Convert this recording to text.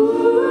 Ooh.